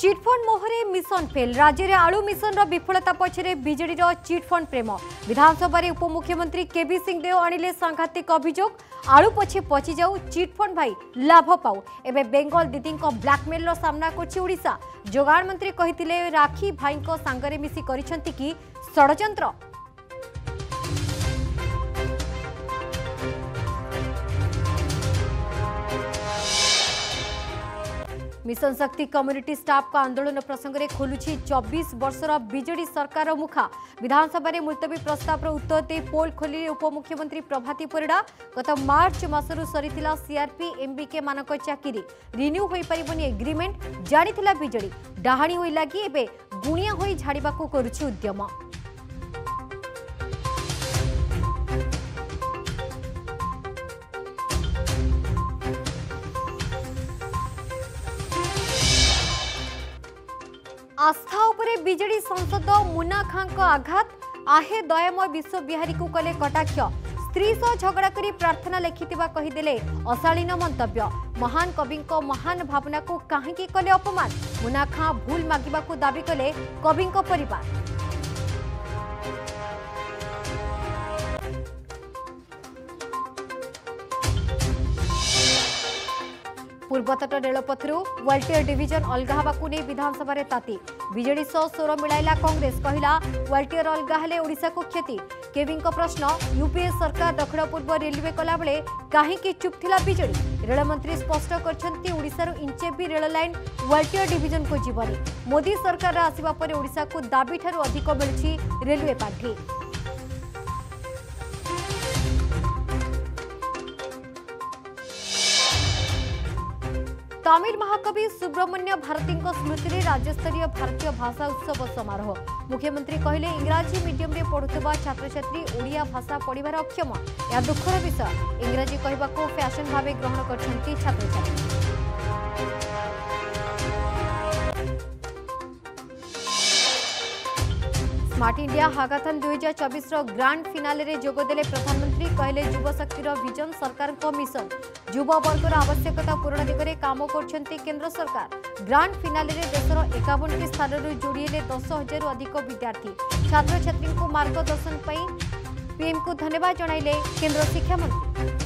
চিটফণ্ড মোহরে mission fail রাজ্যের আলু মিশনর বিফলতা পছরে বিজেডির চিটফণ্ড প্রেম বিধানসভায় উপমুখ্যমন্ত্রী কেভি সিংদেও আনিলে সাংঘাতিক অভিযোগ আলু পছে পচি যাও চিটফণ্ড ভাই লাভ পাও এবে বেঙ্গল দিদি ব্ল্যাকমেলর সামনা করছে ওড়শা যোগাণ মন্ত্রী কে রাখি ভাই সাংরে মিশি করেছেন কি ষড়যন্ত্র मिशन शक्ति कम्युनिटी स्टाफ का आंदोलन प्रसंग में खोलुछि चौबीस वर्षर विजेडी सरकार मुखा। विधानसभा मुलतवी प्रस्ताव उत्तर दे पोल खोलिले उपमुख्यमंत्री प्रभाती परिड़ा। गत मार्च मासरू सरीथिला सीआरपी, एमबीके मानक चाकरी। रिन्यू होई परिबनी एग्रीमेंट डाहाणी होई लागी एबे गुणिया होई झाड़िबाकू करुछि उद्यम। আস্থা উপরে বিজেডি সংসদ মুনা খাঙ্ আঘাত আহে দয়ময় বিশ্ববিহারীকে কলে কটাক্ষ স্ত্রী সহ ঝগড়া করে প্রার্থনা লেখিবা কহিদেলে অশালীন মন্তব্য মহান কবি মহান ভাবনা কাহি কলে অপমান মুনা খাঁ ভুল মাগিবা দাবি কলে কবি পরিবার पूर्वतट रेलपथर वाल्टियर डिजन अलग हाँकू विधानसभा ताती विजे स्वर मिलला कंग्रेस कहला वाल्टियर अलग हेले को क्षति केवी प्रश्न यूपीए सरकार दक्षिण पूर्व रेलवे कलाबे कहीं चुप थिला विजे रेलमंत्री स्पष्ट कर इंचे भी रेल लाइन वाल्टियर डिजन को जीवनी मोदी सरकार आसवा पर ओडा को दाबी अधिक मिलू रेलवे पार्टी भारती स्मृति राज्यस्तरीय भारतीय भाषा उत्सव समारोह। मुख्यमंत्री कहे इंग्राजी मीडियम रे पढ़ुवा छात्र छात्री ओडिया भाषा पढ़ार अक्षम। यह दुखर विषय इंग्राजी कहवाक फ़ैशन भाव ग्रहण कर छात्र छात्री ସ୍ମାର୍ଟ ଇଣ୍ଡିଆ ହାକାଥନ୍ ଦୁଇହଜାର ଚବିଶର ଗ୍ରାଣ୍ଡ ଫିନାଲେରେ ଯୋଗଦେଲେ ପ୍ରଧାନମନ୍ତ୍ରୀ କହିଲେ ଯୁବଶକ୍ତିର ଭିଜନ ସରକାରଙ୍କ ମିଶନ ଯୁବବର୍ଗର ଆବଶ୍ୟକତା ପୂରଣ ଦିଗରେ କାମ କରୁଛନ୍ତି କେନ୍ଦ୍ର ସରକାର ଗ୍ରାଣ୍ଡ ଫିନାଲେରେ ଦେଶର ଏକାବନଟି ସ୍ଥାନରୁ ଯୋଡ଼ିହେଲେ ଦଶ ହଜାରରୁ ଅଧିକ ବିଦ୍ୟାର୍ଥୀ ଛାତ୍ରଛାତ୍ରୀଙ୍କୁ ମାର୍ଗଦର୍ଶନ ପାଇଁ ପିଏମ୍କୁ ଧନ୍ୟବାଦ ଜଣାଇଲେ କେନ୍ଦ୍ର ଶିକ୍ଷାମନ୍ତ୍ରୀ